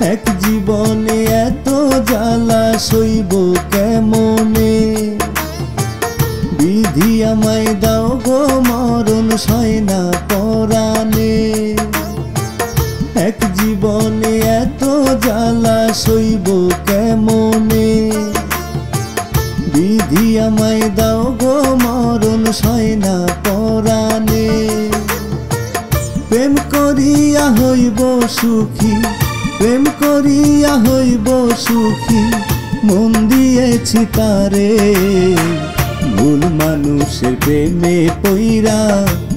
এক জীবনে এত জ্বালা সইব কেমনে? বিধি আমায় দাও গো মরণ সয়না পরাণে। এক জীবনে এত জ্বালা সইব কেমনে? বিধি আমায় দাও গো মরণ সয়না পরাণে। প্রেম করিয়া হইব সুখী প্রেম করিয়া হইব সুখী, মন দিয়েছি তারে। ভুল মানুষের প্রেমে পইরা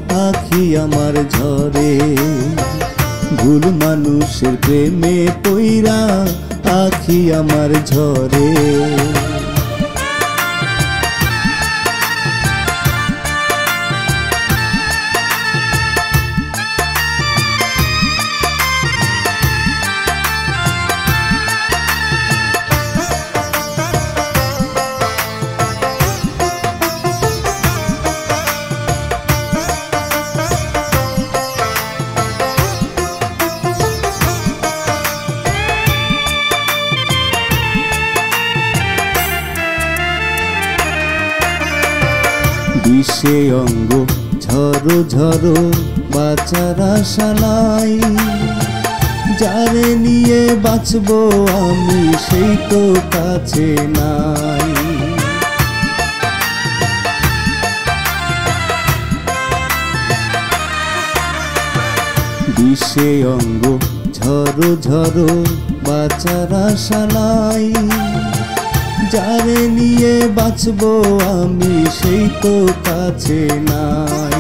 পাখি আমার ঝরে। ভুল মানুষের প্রেমে পইরা পাখি আমার ঝরে। বিষে অঙ্গ, ঝরো ঝরো, বাঁচার নাই। যারে নিয়ে বাঁচবো আমি, সেই তো কাছে নাই। বিষে অঙ্গ, ঝরো ঝরো, বাঁচার নাই। যারে নিয়ে বাঁচবো আমি সেই তো কাছে নাই।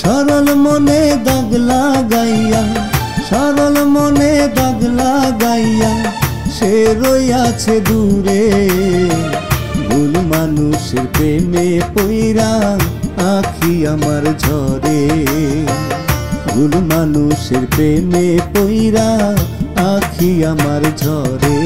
সরল মনে দাগ লাগাইয়া, সরল মনে দাগ লাগাইয়া সে রইয়াছে দূরে। ভুল মানুষের প্রেমে পইরা আখি আমার ঝরে। ভুল মানুষের প্রেমে পইরা আখি আমার ঝরে।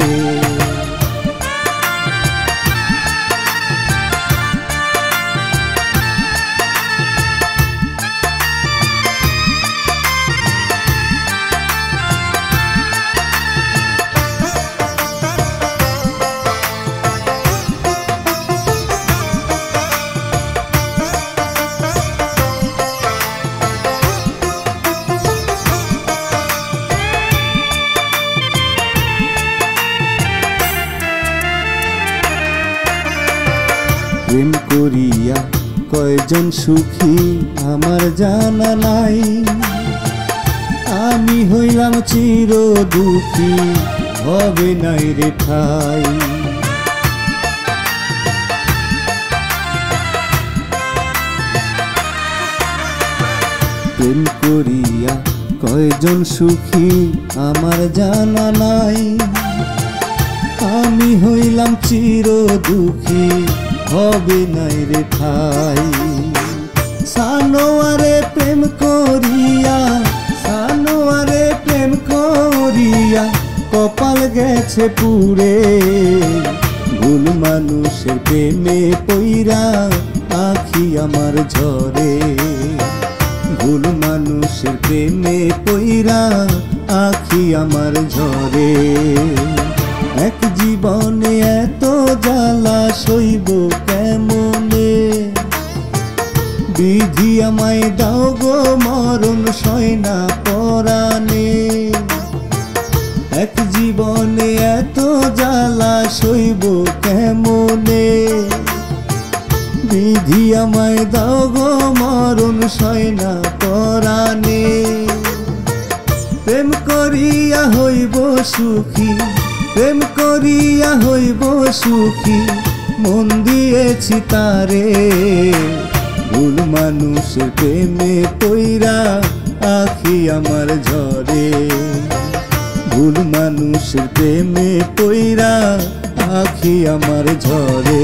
প্রেম করিয়া কয়জন সুখী আমার জানা নাই। আমি হইলাম চির দুঃখী, হবে নাই রে ঠাই। প্রেম করিয়া কয়জন সুখী আমার জানা নাই। আমি হইলাম চির দুঃখী হবে নাই রে ঠাই সানোয়ারে প্রেম করিয়া, সানোয়ারে প্রেম করিয়া কপাল গেছে পুরে ভুল মানুষের প্রেমে পইরা আখি আমার ঝরে। ভুল মানুষের প্রেমে পইরা আখি আমার ঝরে। এক জীবনে এত আমায় দাও গো মরণ সয়না পরাণে। প্রেম করিয়া হইব সুখী, প্রেম করিয়া হইব সুখী, মন দিয়েছি তারে। ভুল মানুষের প্রেমে পইরা আখি আমার ঝরে। ভুল মানুষের প্রেমে পইরা আখি আমার ঝরে।